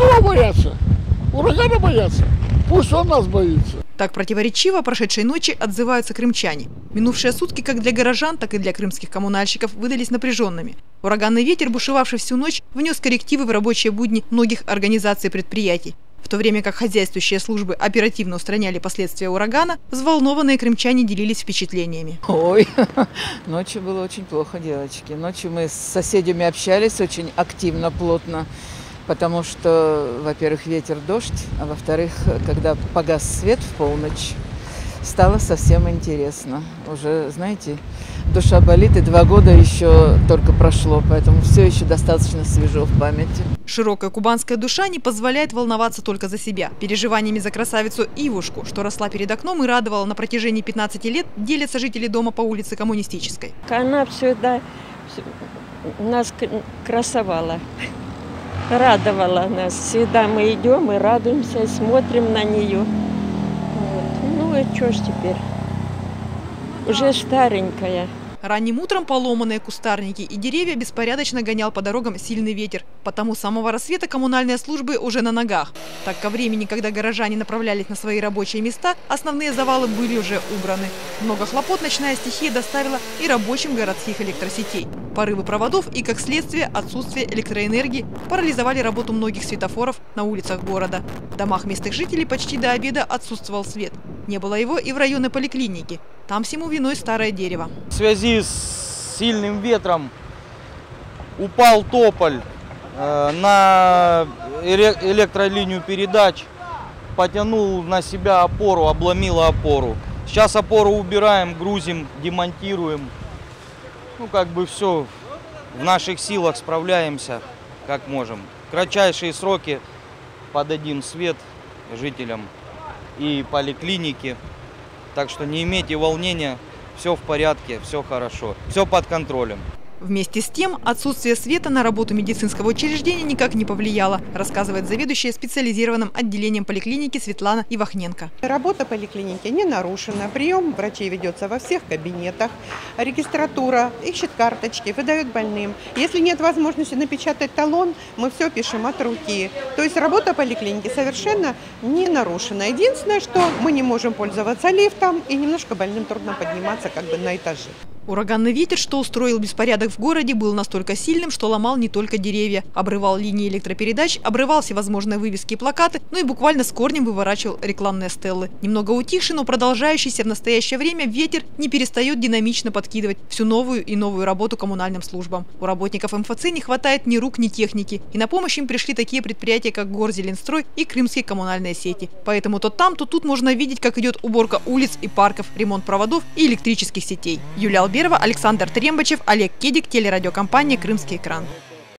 Кого бояться? Урагана бояться? Пусть он нас боится. Так противоречиво прошедшей ночи отзываются крымчане. Минувшие сутки как для горожан, так и для крымских коммунальщиков выдались напряженными. Ураганный ветер, бушевавший всю ночь, внес коррективы в рабочие будни многих организаций и предприятий. В то время как хозяйствующие службы оперативно устраняли последствия урагана, взволнованные крымчане делились впечатлениями. Ой, ночью было очень плохо, девочки. Ночью мы с соседями общались очень активно, плотно, потому что, во-первых, ветер, дождь, а во-вторых, когда погас свет в полночь, стало совсем интересно. Уже, знаете, душа болит, и два года еще только прошло, поэтому все еще достаточно свежо в памяти. Широкая кубанская душа не позволяет волноваться только за себя. Переживаниями за красавицу Ивушку, что росла перед окном и радовала на протяжении 15 лет, делятся жители дома по улице Коммунистической. Она всегда нас красовала, радовала нас. Всегда мы идем и радуемся, смотрим на нее. Вот. Ну и что ж теперь? Уже старенькая. Ранним утром поломанные кустарники и деревья беспорядочно гонял по дорогам сильный ветер. Потому с самого рассвета коммунальные службы уже на ногах. Так ко времени, когда горожане направлялись на свои рабочие места, основные завалы были уже убраны. Много хлопот ночная стихия доставила и рабочим городских электросетей. Порывы проводов и, как следствие, отсутствие электроэнергии парализовали работу многих светофоров на улицах города. В домах местных жителей почти до обеда отсутствовал свет. Не было его и в районной поликлинике. Там всему виной старое дерево. В связи с сильным ветром упал тополь э, на электролинию передач, потянул на себя опору, обломила опору. Сейчас опору убираем, грузим, демонтируем. Ну, как бы все в наших силах справляемся, как можем. В кратчайшие сроки подадим свет жителям и поликлиники. Так что не имейте волнения, все в порядке, все хорошо, все под контролем. Вместе с тем, отсутствие света на работу медицинского учреждения никак не повлияло, рассказывает заведующая специализированным отделением поликлиники Светлана Ивахненко. Работа поликлиники не нарушена. Прием врачей ведется во всех кабинетах. Регистратура ищет карточки, выдает больным. Если нет возможности напечатать талон, мы все пишем от руки. То есть работа поликлиники совершенно не нарушена. Единственное, что мы не можем пользоваться лифтом и немножко больным трудно подниматься как бы на этажи. Ураганный ветер, что устроил беспорядок в городе, был настолько сильным, что ломал не только деревья. Обрывал линии электропередач, обрывал всевозможные вывески и плакаты, ну и буквально с корнем выворачивал рекламные стеллы. Немного утихший, но продолжающийся в настоящее время ветер не перестает динамично подкидывать всю новую и новую работу коммунальным службам. У работников МФЦ не хватает ни рук, ни техники. И на помощь им пришли такие предприятия, как Горзеленстрой и крымские коммунальные сети. Поэтому то там, то тут можно видеть, как идет уборка улиц и парков, ремонт проводов и электрических сетей. Юлия Алберова, Александр Трембачев, Олег Кедик, телерадиокомпания «Крымский экран».